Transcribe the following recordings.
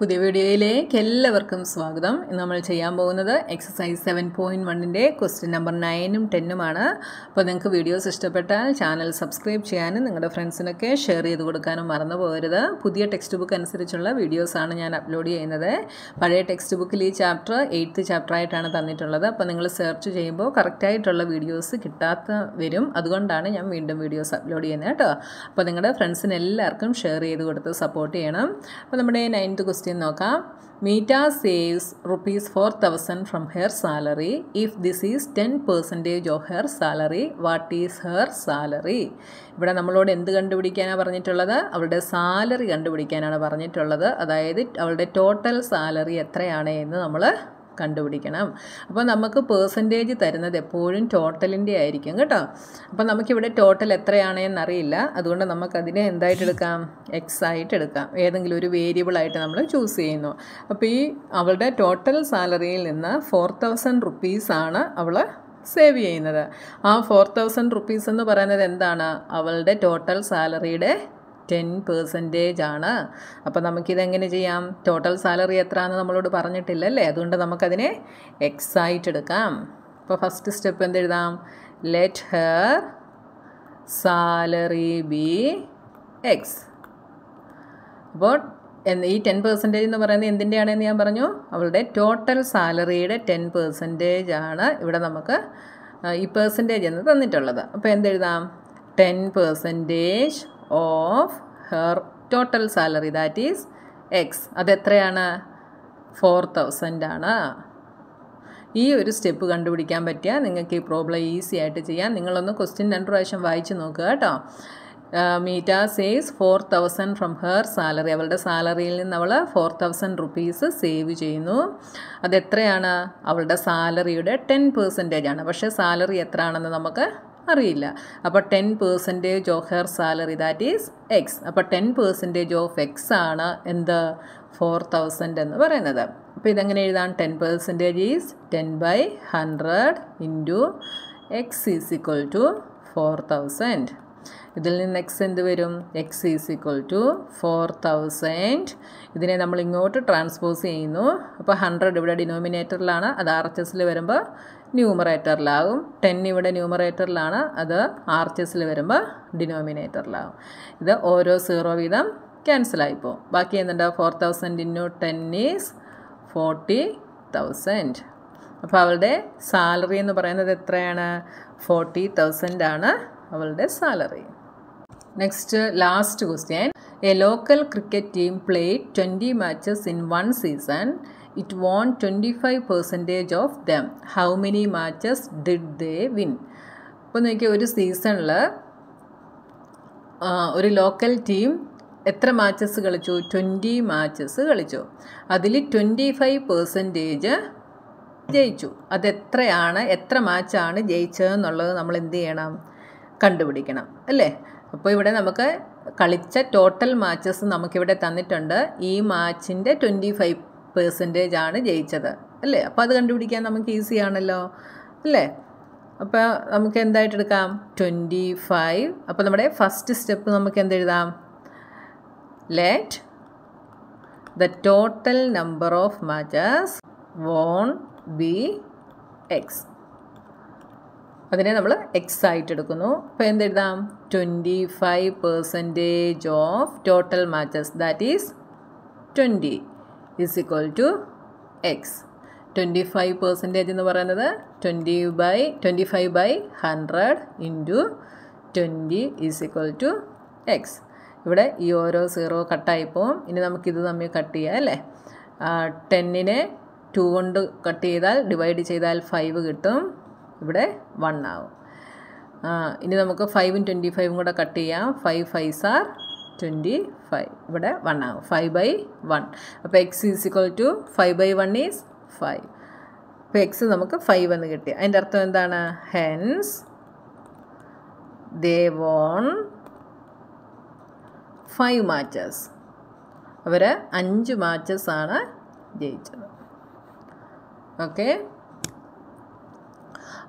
പുതിയ വീഡിയോയിലേക്ക് എല്ലാവർക്കും സ്വാഗതം. നമ്മൾ ചെയ്യാൻ പോകുന്നത് എക്സസൈസ് സെവൻ പോയിന്റ് വണ്ണിന്റെ ക്വസ്റ്റ്യൻ നമ്പർ നയനും ടെന്നുമാണ് അപ്പോൾ നിങ്ങൾക്ക് വീഡിയോസ് ഇഷ്ടപ്പെട്ടാൽ ചാനൽ സബ്സ്ക്രൈബ് ചെയ്യാനും നിങ്ങളുടെ ഫ്രണ്ട്സിനൊക്കെ ഷെയർ ചെയ്ത് കൊടുക്കാനും മറന്നു പോകരുത്. പുതിയ ടെക്സ്റ്റ് ബുക്ക് അനുസരിച്ചുള്ള വീഡിയോസാണ് ഞാൻ അപ്ലോഡ് ചെയ്യുന്നത്. പഴയ ടെക്സ്റ്റ് ബുക്കിൽ ഈ ചാപ്റ്റർ എയ്ത്ത് ചാപ്റ്റർ ആയിട്ടാണ് തന്നിട്ടുള്ളത്. അപ്പോൾ നിങ്ങൾ സെർച്ച് ചെയ്യുമ്പോൾ കറക്റ്റായിട്ടുള്ള വീഡിയോസ് കിട്ടാത്ത വരും. അതുകൊണ്ടാണ് ഞാൻ വീണ്ടും വീഡിയോസ് അപ്ലോഡ് ചെയ്യുന്നത് കേട്ടോ. അപ്പോൾ നിങ്ങളുടെ ഫ്രണ്ട്സിനെല്ലാവർക്കും ഷെയർ ചെയ്ത് കൊടുത്ത് സപ്പോർട്ട് ചെയ്യണം. അപ്പോൾ നമ്മുടെ നയൻത്ത് ക്വസ്റ്റ്യൻ നോക്കാം. Meeta saves rupees four thousand from her salary if this is ten percentage of her salary what is her salary ഇവിടെ നമ്മളോട് എന്ത് കണ്ടുപിടിക്കാനാണ് പറഞ്ഞിട്ടുള്ളത്? അവളുടെ സാലറി കണ്ടുപിടിക്കാനാണ് പറഞ്ഞിട്ടുള്ളത്. അതായത് അവളുടെ ടോട്ടൽ സാലറി എത്രയാണ് എന്ന് നമ്മൾ കണ്ടുപിടിക്കണം. അപ്പോൾ നമുക്ക് പേഴ്സന്റേജ് തരുന്നത് എപ്പോഴും ടോട്ടലിന്റെ ആയിരിക്കും കേട്ടോ. അപ്പോൾ നമുക്കിവിടെ ടോട്ടൽ എത്രയാണെന്ന് അറിയില്ല അതുകൊണ്ട് നമുക്കതിനെ എന്തായിട്ട് എടുക്കാം എക്സ് ആയിട്ട് എടുക്കാം ഏതെങ്കിലും ഒരു വേരിയബിളായിട്ട് നമ്മൾ ചൂസ് ചെയ്യുന്നു. അപ്പോൾ ഈ അവളുടെ ടോട്ടൽ സാലറിയിൽ നിന്ന് ഫോർ തൗസൻഡ് റുപ്പീസാണ് അവൾ സേവ് ചെയ്യുന്നത്. ആ ഫോർ തൗസൻഡ് റുപ്പീസ് എന്ന് പറയുന്നത് എന്താണ്? അവളുടെ ടോട്ടൽ സാലറിയുടെ ടെൻ പേഴ്സന്റേജ് ആണ്. അപ്പോൾ നമുക്കിതെങ്ങനെ ചെയ്യാം? ടോട്ടൽ സാലറി എത്ര എന്ന് നമ്മളോട് പറഞ്ഞിട്ടില്ല അല്ലേ അതുകൊണ്ട് നമുക്കതിനെ എക്സ് ആയിട്ട് എടുക്കാം അപ്പോൾ first step എന്തെഴുതാം let her salary be x അപ്പോൾ ഈ ടെൻ പെർസെന്റേജ് എന്ന് പറയുന്നത് എന്തിന്റെയാണെന്ന് ഞാൻ പറഞ്ഞു? അവളുടെ ടോട്ടൽ സാലറിയുടെ ടെൻ പെർസെന്റേജ് ആണ് ഇവിടെ നമുക്ക് ഈ പെർസെന്റേജ് എന്ന് തന്നിട്ടുള്ളത്. അപ്പോൾ എന്തെഴുതാം ten percentage of her total salary that is x അതെത്രയാണ് four thousand ആണ്. ഈ ഒരു സ്റ്റെപ്പ് കണ്ടുപിടിക്കാൻ പറ്റിയാൽ നിങ്ങൾക്ക് ഈ പ്രോബ്ലം ഈസി ആയിട്ട് ചെയ്യാം. നിങ്ങളൊന്ന് ക്വസ്റ്റ്യൻ രണ്ട് പ്രാവശ്യം വായിച്ച് നോക്കുക കേട്ടോ. Meeta saves four thousand from her salary അവളുടെ സാലറിയിൽ നിന്ന് അവൾ ഫോർ തൗസൻഡ് റുപ്പീസ് സേവ് ചെയ്യുന്നു. അതെത്രയാണ്? അവളുടെ സാലറിയുടെ ടെൻ പെർസെന്റേജ് ആണ്. പക്ഷേ സാലറി എത്ര ആണെന്ന് നമുക്ക് അറിയില്ല. അപ്പോൾ ten percentage of her salary that is x. അപ്പോൾ ടെൻ പെർസെന്റേജ് ഓഫ് എക്സ് ആണ് എന്ത്? ഫോർ തൗസൻഡ് എന്ന് പറയുന്നത്. അപ്പോൾ ഇതെങ്ങനെ എഴുതാം? Ten percentage is ten by hundred into x is equal to four thousand. ഇതിൽ നിന്ന് എക്സ് എന്ത് വരും? X is equal to four thousand ഇതിനെ നമ്മൾ ഇങ്ങോട്ട് ട്രാൻസ്പോസ് ചെയ്യുന്നു. അപ്പോൾ ഹൺഡ്രഡ് ഇവിടെ ഡിനോമിനേറ്ററിലാണ് അത് ആർ എച്ച് എസിൽ വരുമ്പോൾ ന്യൂമറേറ്ററിലാകും ടെൻ ഇവിടെ ന്യൂമറേറ്ററിലാണ് അത് ആർ എച്ച് എസിൽ വരുമ്പോൾ ഡിനോമിനേറ്ററിലാകും ഇത് ഓരോ സീറോ വീതം ക്യാൻസലായിപ്പോവും ബാക്കി എന്തുണ്ട്? Four thousand into ten is forty thousand അപ്പോൾ അവളുടെ സാലറി എന്ന് പറയുന്നത് എത്രയാണ്? ഫോർട്ടി തൗസൻഡ് ആണ്. അവളുടെ salary next last question a local cricket team played twenty matches in one season it won twenty five percentage of them how many matches did they win അപ്പോൾ നോക്കിയാൽ ഒരു സീസണിൽ ഒരു ലോക്കൽ ടീം എത്ര matches കളിച്ചു? Twenty matches കളിച്ചു. അതിൽ twenty five percentage ജയിച്ചു. അതെത്രയാണ്? എത്ര മാച്ചാണ് ജയിച്ചതെന്നുള്ളത് നമ്മൾ എന്ത് ചെയ്യണം? കണ്ടുപിടിക്കണം അല്ലേ? അപ്പോൾ ഇവിടെ നമുക്ക് കളിച്ച ടോട്ടൽ മാച്ചസ് നമുക്കിവിടെ തന്നിട്ടുണ്ട്. ഈ മാച്ചിന്റെ ട്വന്റി ഫൈവ് പെർസെന്റേജ് ആണ് ജയിച്ചത് അല്ലേ? അപ്പോൾ അത് കണ്ടുപിടിക്കാൻ നമുക്ക് ഈസി ആണല്ലോ അല്ലേ? അപ്പോൾ നമുക്ക് എന്തായിട്ട് എടുക്കാം? ട്വന്റി ഫൈവ് അപ്പോൾ നമ്മുടെ ഫസ്റ്റ് സ്റ്റെപ്പ് നമുക്ക് എന്തെഴുതാം let the total number of matches won be x അതിനെ നമ്മൾ എക്സ് ആയിട്ട് എടുക്കുന്നു. അപ്പോൾ എന്തെഴുതാം? Twenty five percentage of total matches that is twenty is equal to x twenty five percentage എന്ന് പറയുന്നത് twenty by twenty five by hundred into twenty is equal to x ഇവിടെ ഈ ഓരോ സീറോ കട്ടായിപ്പോവും ഇനി നമുക്കിത് തമ്മിൽ കട്ട് ചെയ്യാം അല്ലേ? ടെന്നിനെ ടു കൊണ്ട് കട്ട് ചെയ്താൽ ഡിവൈഡ് ചെയ്താൽ ഫൈവ് കിട്ടും. ഇവിടെ വൺ ആവും. ഇനി നമുക്ക് ഫൈവും ട്വന്റി ഫൈവും കൂടെ കട്ട് ചെയ്യാം. Five fives are twenty five ഇവിടെ വൺ ആവും. ഫൈവ് ബൈ വൺ അപ്പോൾ x is equal to five by one is five അപ്പോൾ എക്സ് നമുക്ക് ഫൈവ് എന്ന് കിട്ടി. അതിന്റെ അർത്ഥം എന്താണ്? Hence they won five matches അവർ അഞ്ച് മാച്ചസ് ആണ് ജയിച്ചത്. ഓക്കെ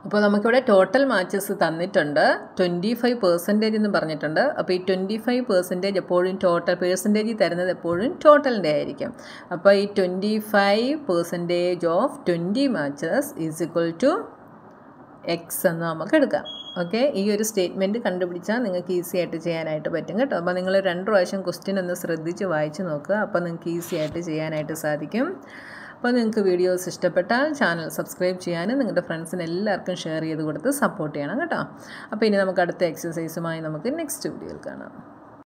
അപ്പോൾ നമുക്കിവിടെ ടോട്ടൽ മാച്ചസ് തന്നിട്ടുണ്ട്. ട്വന്റി ഫൈവ് പെർസെന്റേജ് എന്ന് പറഞ്ഞിട്ടുണ്ട്. അപ്പോൾ ഈ ട്വന്റി ഫൈവ് പെർസെന്റേജ് എപ്പോഴും ടോട്ടൽ പേഴ്സന്റേജ് തരുന്നത് എപ്പോഴും ടോട്ടലിന്റെ ആയിരിക്കും. അപ്പോൾ ഈ twenty five percentage of twenty matches is equal to x എന്ന് നമുക്ക് എടുക്കാം. ഓക്കെ ഈ ഒരു സ്റ്റേറ്റ്മെന്റ് കണ്ടുപിടിച്ചാൽ നിങ്ങൾക്ക് ഈസി ആയിട്ട് ചെയ്യാനായിട്ട് പറ്റും കേട്ടോ. അപ്പോൾ നിങ്ങൾ രണ്ട് പ്രാവശ്യം ക്വസ്റ്റ്യൻ ഒന്ന് ശ്രദ്ധിച്ച് വായിച്ച് നോക്കുക. അപ്പോൾ നിങ്ങൾക്ക് ഈസി ആയിട്ട് ചെയ്യാനായിട്ട് സാധിക്കും. അപ്പോൾ നിങ്ങൾക്ക് വീഡിയോസ് ഇഷ്ടപ്പെട്ടാൽ ചാനൽ സബ്സ്ക്രൈബ് ചെയ്യാനും നിങ്ങളുടെ ഫ്രണ്ട്സിന് എല്ലാവർക്കും ഷെയർ ചെയ്ത് കൊടുത്ത് സപ്പോർട്ട് ചെയ്യണം കേട്ടോ. അപ്പോൾ ഇനി നമുക്ക് അടുത്ത എക്സസൈസുമായി നമുക്ക് നെക്സ്റ്റ് വീഡിയോയിൽ കാണാം.